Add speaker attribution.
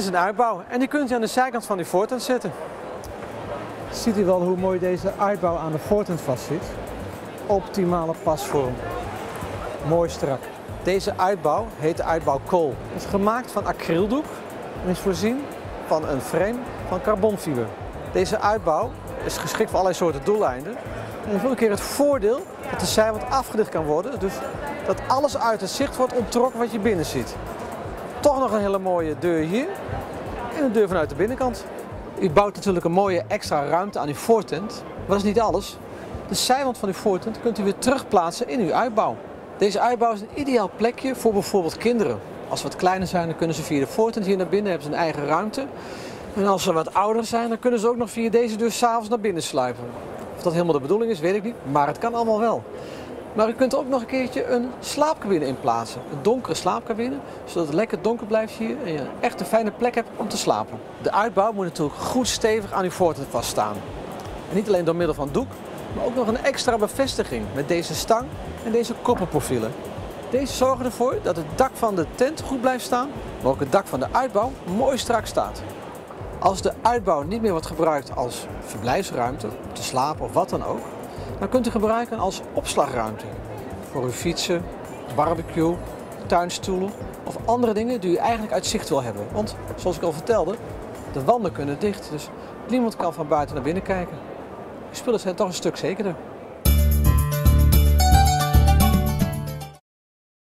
Speaker 1: is een uitbouw en die kunt u aan de zijkant van uw voortent zetten. Ziet u wel hoe mooi deze uitbouw aan de voortent vastzit? Optimale pasvorm. Mooi strak. Deze uitbouw heet de uitbouw Kool. Het is gemaakt van acryldoek en is voorzien van een frame van carbonfiber. Deze uitbouw is geschikt voor allerlei soorten doeleinden. En heeft ook een keer het voordeel dat de zijwand afgedicht kan worden. Dus dat alles uit het zicht wordt onttrokken wat je binnen ziet. Toch nog een hele mooie deur hier. En een deur vanuit de binnenkant. U bouwt natuurlijk een mooie extra ruimte aan uw voortent. Maar dat is niet alles. De zijwand van uw voortent kunt u weer terugplaatsen in uw uitbouw. Deze uitbouw is een ideaal plekje voor bijvoorbeeld kinderen. Als ze wat kleiner zijn, dan kunnen ze via de voortent hier naar binnen, hebben ze een eigen ruimte. En als ze wat ouder zijn, dan kunnen ze ook nog via deze deur s'avonds naar binnen sluipen. Of dat helemaal de bedoeling is, weet ik niet, maar het kan allemaal wel. Maar u kunt er ook nog een keertje een slaapcabine in plaatsen. Een donkere slaapcabine, zodat het lekker donker blijft hier en je echt een fijne plek hebt om te slapen. De uitbouw moet natuurlijk goed stevig aan uw voortent vaststaan. En niet alleen door middel van doek, maar ook nog een extra bevestiging met deze stang en deze koppenprofielen. Deze zorgen ervoor dat het dak van de tent goed blijft staan, maar ook het dak van de uitbouw mooi strak staat. Als de uitbouw niet meer wordt gebruikt als verblijfsruimte, te slapen of wat dan ook, dan kunt u gebruiken als opslagruimte. Voor uw fietsen, barbecue, tuinstoelen of andere dingen die u eigenlijk uit zicht wil hebben. Want, zoals ik al vertelde, de wanden kunnen dicht, dus niemand kan van buiten naar binnen kijken. Uw spullen zijn toch een stuk zekerder.